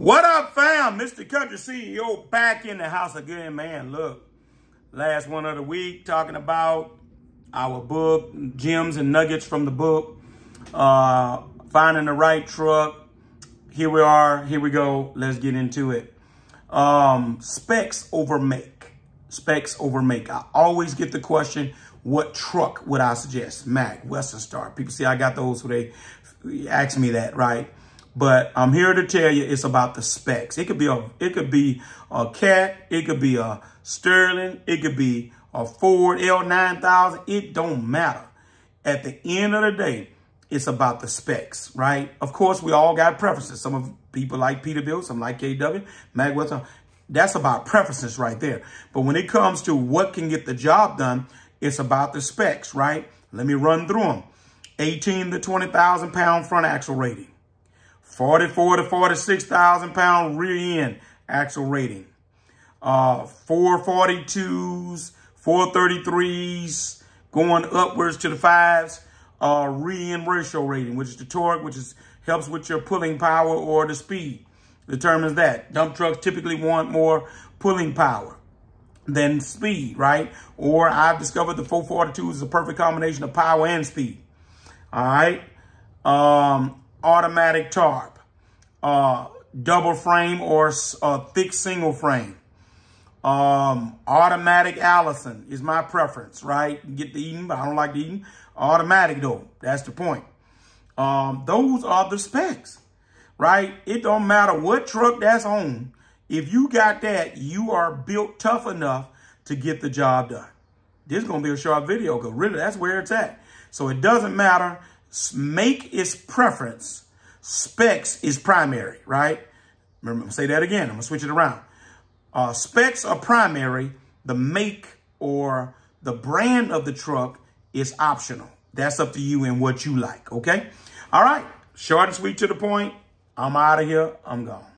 What up, fam? Mr. Country CEO back in the house again, man. Look, last one of the week talking about our book, gems and nuggets from the book, uh, finding the right truck. Here we are. Here we go. Let's get into it. Um, specs over make. Specs over make. I always get the question, what truck would I suggest? Mack, Western Star. People see I got those who they ask me that, right? But I'm here to tell you it's about the specs. It could be a it could be a cat, it could be a Sterling, it could be a Ford L9000. It don't matter. At the end of the day, it's about the specs, right? Of course, we all got preferences. Some of people like Peterbilt, some like KW, Western. That's about preferences right there. But when it comes to what can get the job done, it's about the specs, right? Let me run through them. 18 to 20,000 pound front axle rating. 44 to 46,000 pound rear end axle rating. Uh, 442s, 433s, going upwards to the fives, uh, rear end ratio rating, which is the torque, which is helps with your pulling power or the speed. Determines that. Dump trucks typically want more pulling power than speed, right? Or I've discovered the 442 is a perfect combination of power and speed. All right. Um, automatic tarp, uh, double frame or a thick single frame. Um, automatic Allison is my preference, right? Get the Eaton, but I don't like the Eaton. Automatic though, that's the point. Um, those are the specs, right? It don't matter what truck that's on. If you got that, you are built tough enough to get the job done. This is going to be a short video because really that's where it's at. So it doesn't matter. Make is preference. Specs is primary, right? Remember, say that again. I'm going to switch it around. Uh, specs are primary. The make or the brand of the truck is optional. That's up to you and what you like, okay? All right. Short and sweet to the point. I'm out of here. I'm gone.